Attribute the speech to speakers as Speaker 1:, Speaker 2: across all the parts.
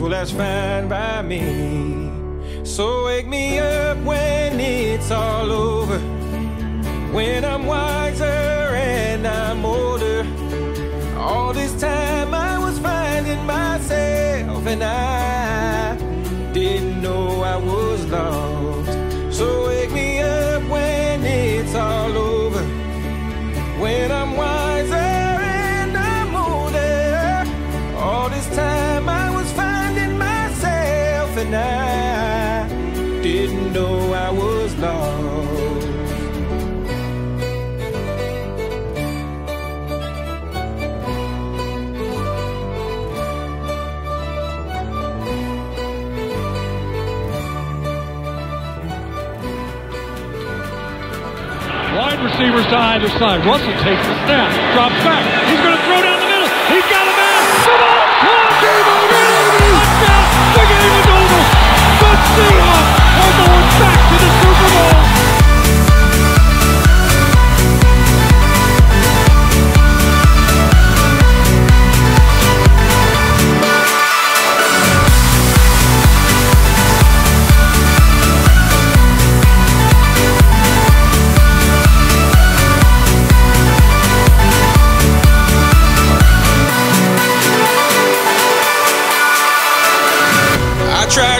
Speaker 1: Well, that's fine by me. So wake me up when it's all over. When I'm wiser and I'm older. All this time I was finding myself and I
Speaker 2: Receivers to either side. Russell takes the snap, drops back. He's going to throw down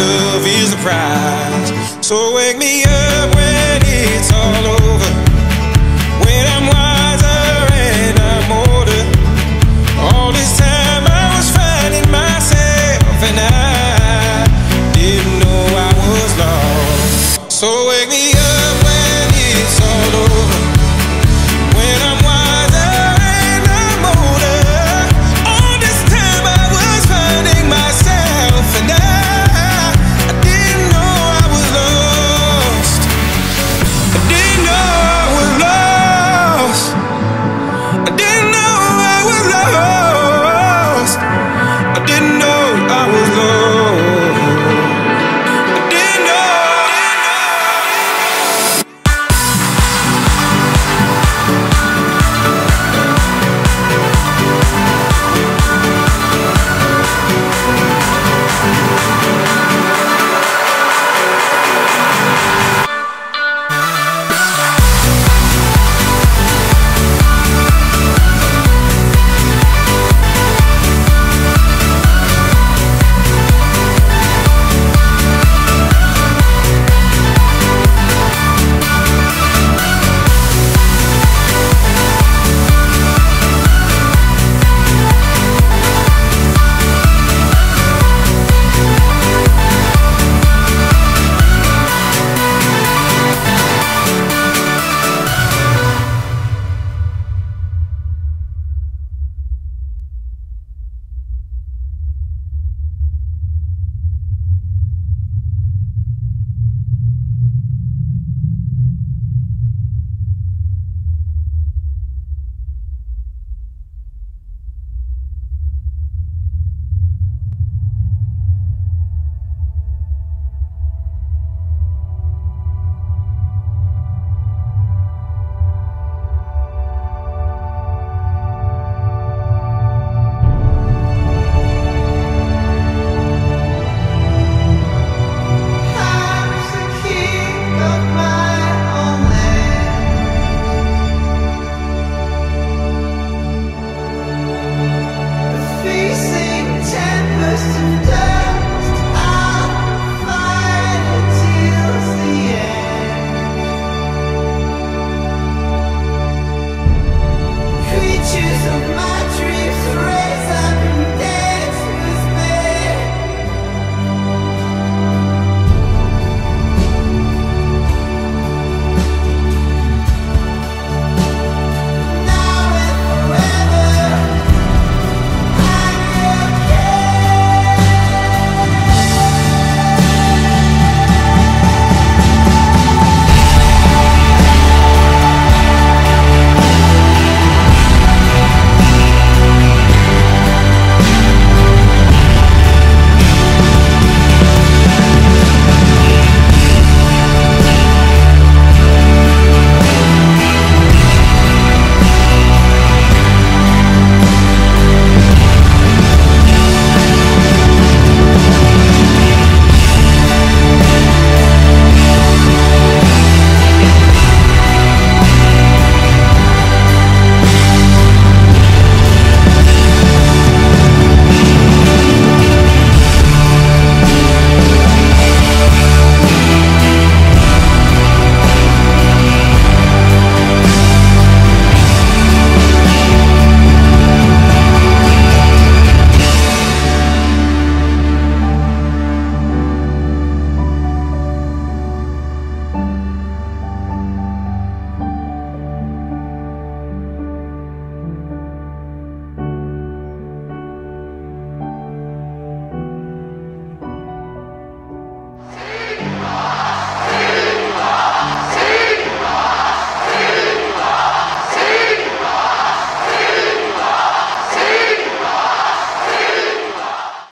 Speaker 1: love is the prize. So wake me up when.